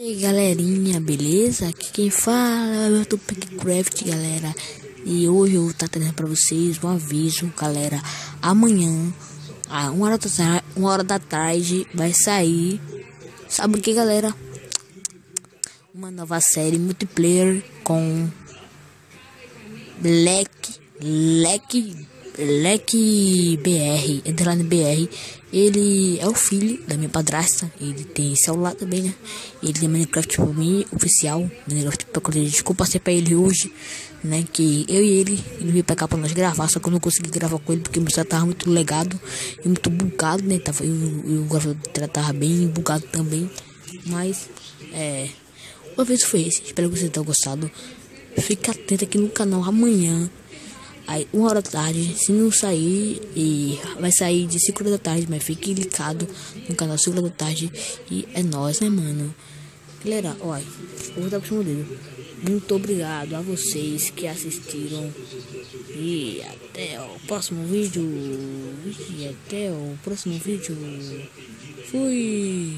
E aí galerinha, beleza? Aqui quem fala é o Tupicraft, galera. E hoje eu vou estar trazendo pra vocês um aviso, galera. Amanhã, a uma hora, da, uma hora da tarde, vai sair. Sabe o que, galera? Uma nova série multiplayer com Black, Black Leque BR, Underline BR, ele é o filho da minha padrasta, ele tem celular também, né? Ele tem Minecraft por mim, oficial, Minecraft pra colher. Desculpa ser pra ele hoje, né? Que eu e ele, ele veio pra cá pra nós gravar, só que eu não consegui gravar com ele porque o meu celular tava muito legado e muito bugado, né? Tava, eu, eu, o gravador tava bem bugado também, mas, é. O aviso foi esse, espero que vocês tenham gostado. Fica atento aqui no canal amanhã Aí, uma hora da tarde, se não sair, e vai sair de 5 horas da tarde, mas fique ligado no canal 5 horas da tarde. E é nóis, né, mano? Galera, olha, vou dar pro dedo. Muito obrigado a vocês que assistiram. E até o próximo vídeo. E até o próximo vídeo. Fui.